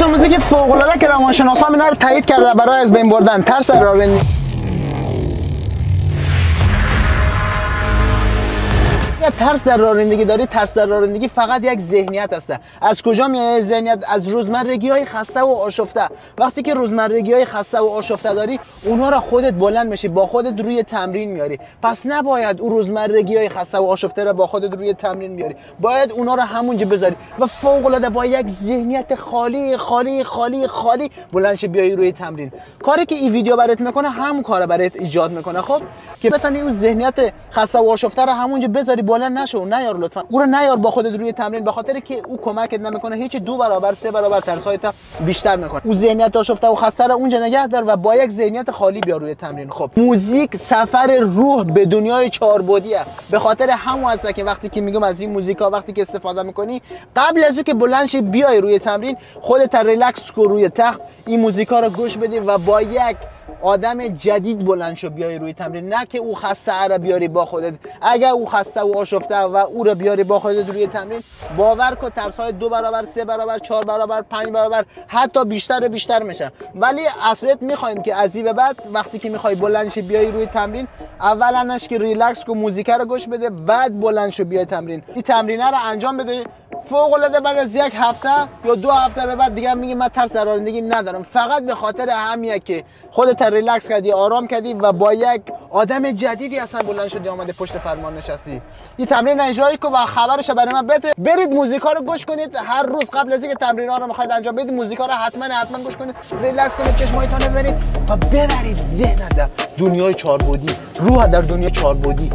داشت موزیک فوق العاده که روانشناسا اینا رو تایید کرده برای از بین بردن. ترس راه ترس در رانندگی داری ترس در رانندگی فقط یک ذهنیت هسته از کجا میاد ذهنیت؟ از روزمرگی های خسته و آشفته. وقتی که روزمرگی های خسته و آشفته داری اونها را خودت بلند میشی با خودت روی تمرین میاری پس نباید اون روزمرگی های خسته و آشفته را با خودت روی تمرین میاری باید اونها را همونجا بذاری و فوق العاده با یک ذهنیت خالی خالی خالی خالی بلند بیای روی تمرین. کاری که این ویدیو برات می‌کنه هم کار برات ایجاد می‌کنه خب؟ که بتونی اون ذهنیت خسته و آشفته را همونجا بذاری بلند نشو نیار لطفا. او رو نیار با خودت روی تمرین به خاطر که او کمکت نمی‌کنه هیچ دو برابر سه برابر ترسایت بیشتر می‌کنه. او ذهنیت آشفته و خسته رو اونجا نگه دار و با یک ذهنیت خالی بیا روی تمرین. خب موزیک سفر روح به دنیای چهاربعدیه به خاطر همون هست که وقتی که میگم از این موزیکا وقتی که استفاده می‌کنی قبل از که بلند بیای روی تمرین خودت ریلکس کن روی تخت. این موزیکا رو گوش بدی و با یک آدم جدید بلند شو بیای روی تمرین. نه که او خسته را بیاری با خودت. اگر او خسته و آشفته و او را بیاری با خودت روی تمرین باور کن ترس های دو برابر سه برابر چهار برابر پنج برابر حتی بیشتر و بیشتر میشه ولی اصلیت می‌خوایم که از به بعد وقتی که می‌خوای بلند شی بیای روی تمرین اولنش که ریلکس کو موزیک رو گوش بده بعد بلند شو بیای تمرین. این تمرین رو انجام بده فوق العاده بعد از یک هفته یا دو هفته به بعد دیگه میگی من ترس رانندگی ندارم. فقط به خاطر همینه که خودت ریلکس کردی آرام کردی و با یک آدم جدیدی اصلا بلند شدی آمده پشت فرمان نشستی. این تمرین اجرا کن و خبرش برای من بده. برید موزیکا رو گوش کنید. هر روز قبل از اینکه تمرین ها رو می‌خواید انجام بدید موزیکا رو حتما حتما گوش کنید. ریلکس کنید چشمایتون رو ببندید و ببرید ذهن در دنیای چهاربعدی روح در دنیای چهاربعدی